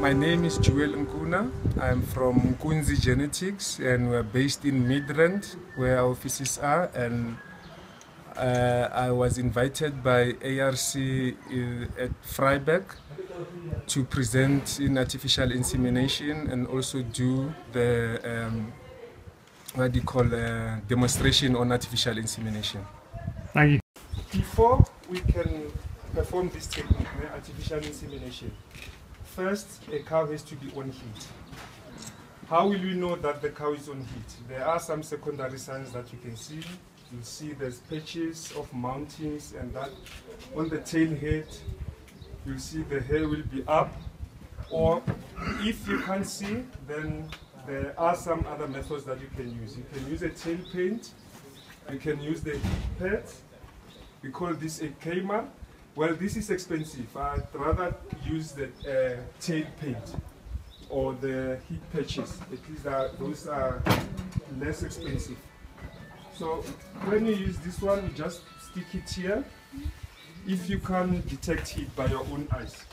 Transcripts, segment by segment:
My name is Joel Nkuna. I'm from Nkunzi Genetics and we're based in Midrand where our offices are and uh, I was invited by ARC uh, at Vryburg to present in artificial insemination and also do the um, what do you call uh, demonstration on artificial insemination. Thank you. Before we can perform this technique, uh, artificial insemination, first a cow has to be on heat. How will we know that the cow is on heat? There are some secondary signs that you can see. You'll see there's patches of mountains and that on the tail head, you'll see the hair will be up. Or if you can't see, then there are some other methods that you can use. You can use a tail paint, you can use the heat pad, we call this a Kamar. Well, this is expensive. I'd rather use the uh, tail paint or the heat patches. At least those are less expensive. So when you use this one, you just stick it here. If you can detect heat by your own eyes,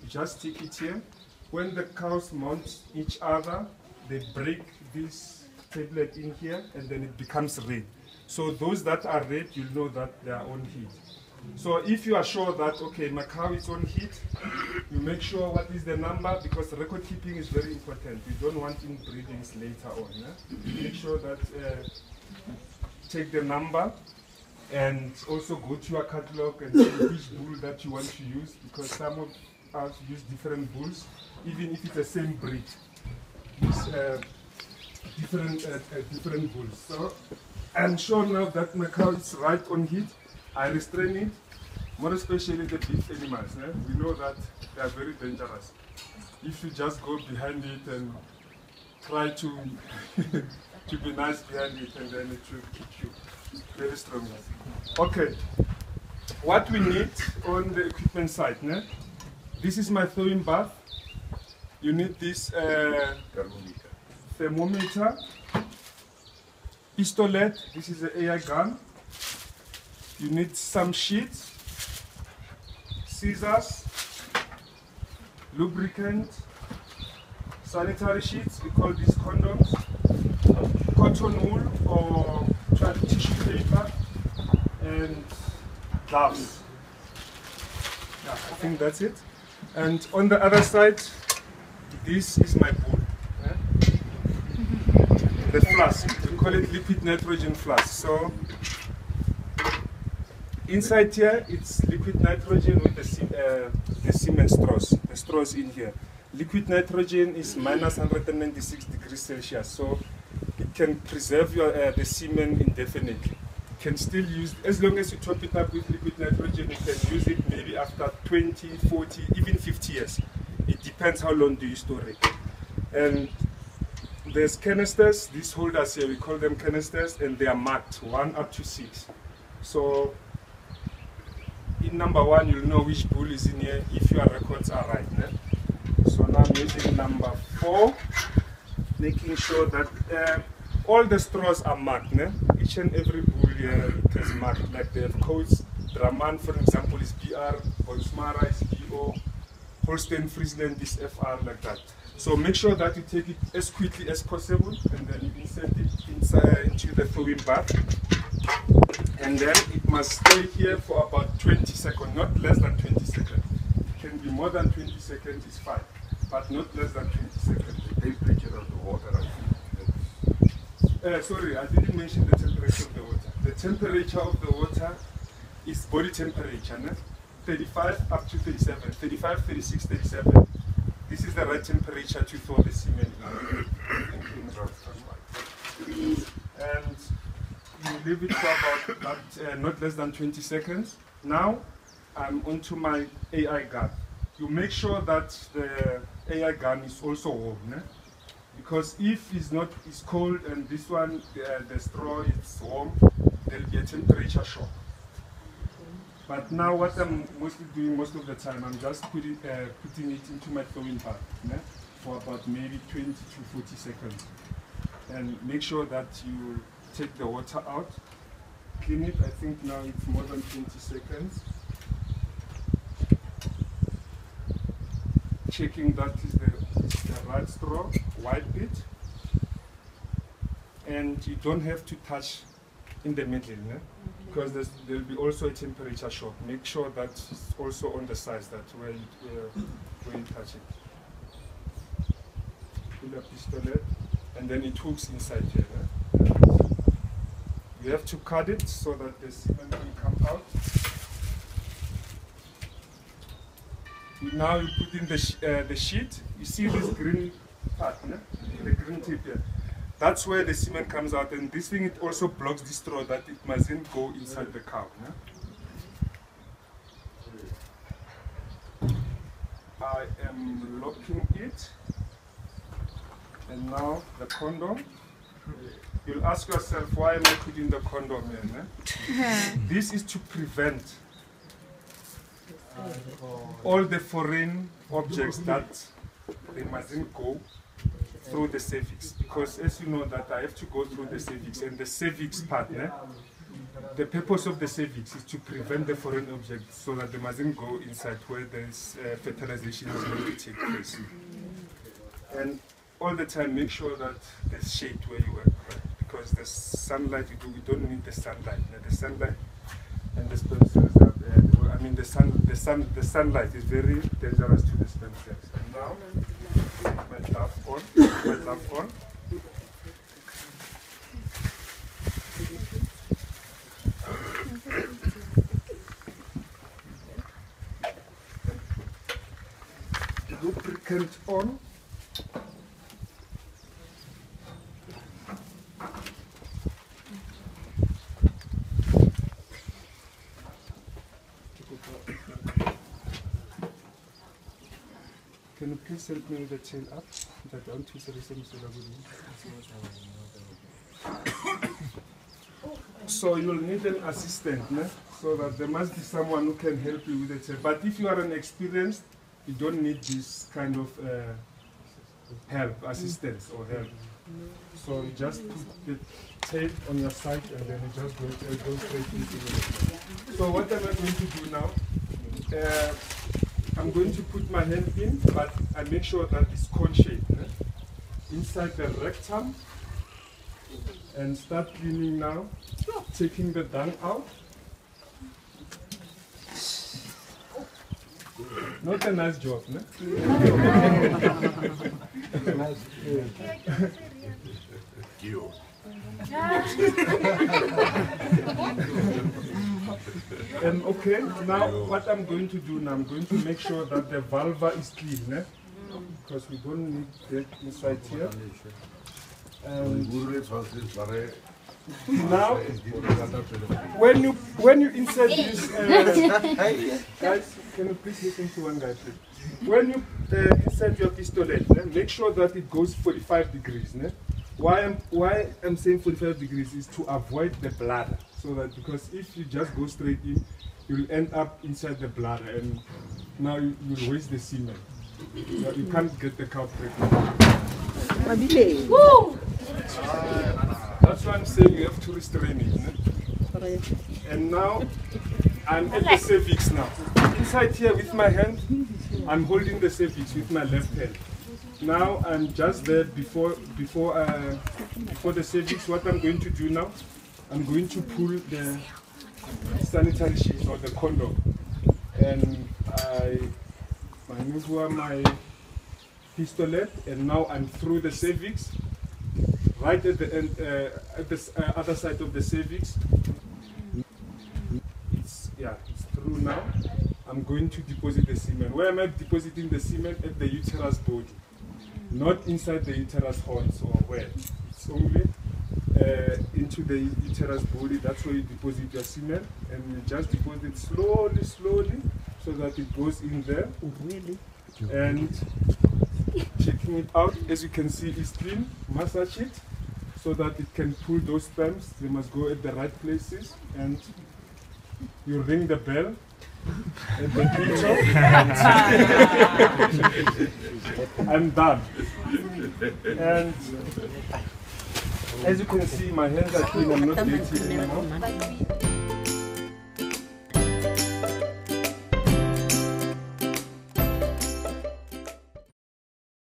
you just stick it here. When the cows mount each other, they break this tablet in here and then it becomes red. So those that are red, you'll know that they are on heat. So if you are sure that, okay, my cow is on heat, you make sure what is the number because record keeping is very important. You don't want inbreedings later on. Make sure that uh, take the number and also go to your catalog and see which bull that you want to use because some of us use different bulls, even if it's the same breed. Use uh, different, uh, uh, different bulls. So I'm sure now that my cow is right on heat. I restrain it, more especially the big animals. Eh? We know that they are very dangerous. If you just go behind it and try to to be nice behind it, and then it will kick you very strongly. Okay, what we need on the equipment side, né? this is my thawing bath. You need this uh, thermometer, pistolet, this is an AI gun. You need some sheets, scissors, lubricant, sanitary sheets, we call these condoms, cotton wool or tissue paper, and gloves. Yeah, I think that's it. And on the other side, this is my pool. The flask, we call it liquid nitrogen flask. So inside here, it's liquid nitrogen with the, uh, the semen straws, the straws in here. Liquid nitrogen is minus 196 degrees Celsius, so it can preserve your, uh, the semen indefinitely. You can still use, as long as you top it up with liquid nitrogen, you can use it maybe after 20, 40, even 50 years. It depends how long do you store it. And there's canisters, these holders here, we call them canisters, and they are marked one up to six. So in number one, you'll know which bull is in here if your records are right. ne? So now I'm using number four, making sure that uh, all the straws are marked. ne? Each and every bull here is marked, like they have codes. Brahman, for example, is BR, Bonsmara is BO, Holstein Friesland is FR, like that. So make sure that you take it as quickly as possible and then you insert it inside into the thawing bath and then it must stay here for about 20 seconds, not less than 20 seconds. It can be more than 20 seconds, is fine, but not less than 20 seconds. The temperature of the water. Uh, sorry, I didn't mention the temperature of the water. The temperature of the water is body temperature, ne? 35 up to 37, 35, 36, 37. This is the right temperature to thaw the semen in. and you leave it for about not, uh, not less than 20 seconds. Now I'm onto my AI gun. You make sure that the AI gun is also warm, ne? because if it's not, it's cold and this one, the, straw is warm, there'll be a temperature shock. But now what I'm mostly doing most of the time, I'm just putting, uh, putting it into my thawing ne? for about maybe 20 to 40 seconds. And make sure that you take the water out. Clean it, I think now it's more than 20 seconds. checking that is the, is the right straw, white bit. And you don't have to touch in the middle, ne? Mm-hmm. because there'll be also a temperature shock. Make sure that it's also on the sides that where you, where, where you touch it. Pull a pistolet, and then it hooks inside here. ne? You have to cut it so that the semen will come out. Now you put in the, uh, the sheet. You see this green part, ne? the green tip here. That's where the semen comes out, and this thing it also blocks the straw that it mustn't go inside the cow. I am locking it, and now the condom. You'll ask yourself, why am I putting the condom in? eh? this is to prevent all the foreign objects that they mustn't go through the cervix because as you know that I have to go through the cervix and the cervix part ne, the purpose of the cervix is to prevent the foreign objects so that they mustn't go inside where there's uh, fertilization is going to take place and all the time make sure that there's shade where you work right? Because the sunlight you, do, you don't need the sunlight the sunlight and the sperm cells are there. I mean, the sun, the sun, the sunlight is very dangerous to the sperm cells. And now, my glove on, my glove on. Lubricant on. Can you please help me with the tail up? So you'll need an assistant, ne? so that there must be someone who can help you with the tail. But if you are an experienced, you don't need this kind of uh, help, assistance or help. So you just put the tape on your side and then you just go, uh, go straight into it. So what am I going to do now? Uh, I'm going to put my hand in, but I make sure that it's cone shaped. eh? Inside the rectum. And start cleaning now. Taking the dung out. Not a nice job, ne? Um, okay, now what I'm going to do now, I'm going to make sure that the vulva is clean, ne? Because we don't need that inside here. And now, when you when you insert this, uh, guys, can you please listen to one guy, please? When you uh, insert your pistolet, ne, make sure that it goes 45 degrees. Ne? Why I'm why I'm saying 45 degrees is to avoid the bladder, so that because if you just go straight in, you'll end up inside the bladder, and now you, you'll waste the semen. You can't get the cow pregnant. That's why I'm saying you have to restrain it. And now I'm at the cervix now. Inside here with my hand, I'm holding the cervix with my left hand. Now I'm just there before before uh, before the cervix. What I'm going to do now, I'm going to pull the sanitary sheet or the condom, and I maneuver my pistolet, and now I'm through the cervix right at the end, uh, at the uh, other side of the cervix. It's yeah, it's through now. I'm going to deposit the semen. Where am I depositing the semen? At the uterus body, not inside the uterus horns or where. It's only uh, into the uterus body. That's where you deposit your semen, and you just deposit slowly, slowly, so that it goes in there. Really? And checking it out, as you can see, it's clean. Massage it so that it can pull those sperms. They must go at the right places. And you ring the bell at the picture. I'm done. And as you can see, my hands are clean. I'm not dirty anymore.